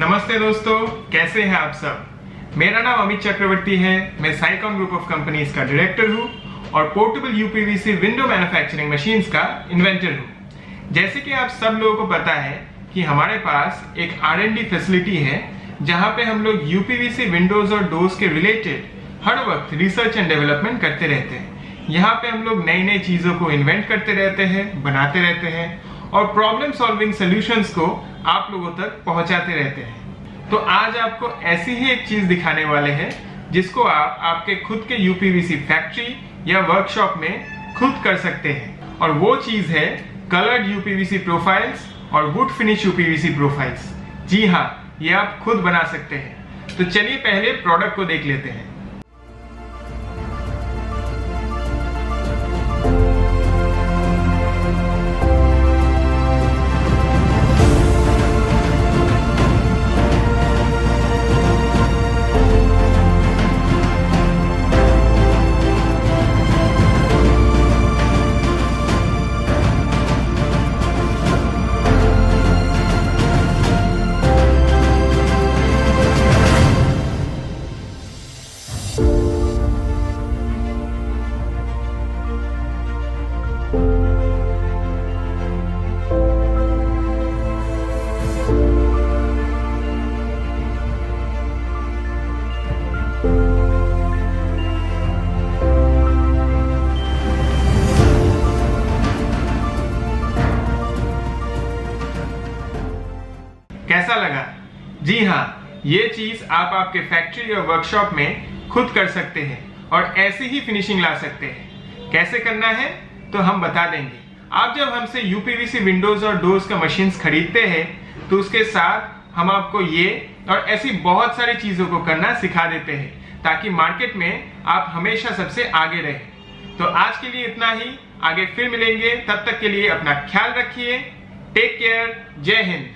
नमस्ते दोस्तों, कैसे हैं आप सब? मेरा नाम अमित चक्रवर्ती है। मैं साइकॉन ग्रुप ऑफ़ कंपनीज़ का डायरेक्टर हूँ और portable UPVC window manufacturing machines का इन्वेंटर हूँ। जैसे कि आप सब लोगों को पता है कि हमारे पास एक आरएनडी फैसिलिटी है, जहाँ पे हम लोग यूपीवीसी विंडोज़ और डोर्स के रिलेटेड हर वक्त रिसर्च एंड डेवलपमेंट करते रहते हैं। यहाँ पे हम लोग नई नई चीज़ों को इन्वेंट करते रहते हैं, बनाते रहते हैं और प्रॉब्लम सॉल्विंग सोल्यूशंस को आप लोगों तक पहुंचाते रहते हैं। तो आज आपको ऐसी ही एक चीज़ दिखाने वाले हैं, जिसको आप आपके खुद के यूपीवीसी फैक्ट्री या वर्कशॉप में खुद कर सकते हैं। और वो चीज़ है कलर्ड यूपीवीसी प्रोफाइल्स और वुड फिनिश यूपीवीसी प्रोफाइल्स जी हाँ ये आप खुद बना सकते हैं। तो चलिए पहले प्रोडक्ट को देख लेते हैं। कैसा लगा? जी हाँ ये चीज़ आप आपके फैक्ट्री या वर्कशॉप में खुद कर सकते हैं और ऐसे ही फिनिशिंग ला सकते हैं। कैसे करना है? तो हम बता देंगे। आप जब हमसे यूपीवीसी विंडोज़ और डोर्स का मशीन खरीदते हैं तो उसके साथ हम आपको ये और ऐसी बहुत सारी चीज़ों को करना सिखा देते हैं, ताकि मार्केट में आप हमेशा सबसे आगे रहे। तो आज के लिए इतना ही। आगे फिर मिलेंगे। तब तक के लिए अपना ख्याल रखिए। टेक केयर जय हिंद।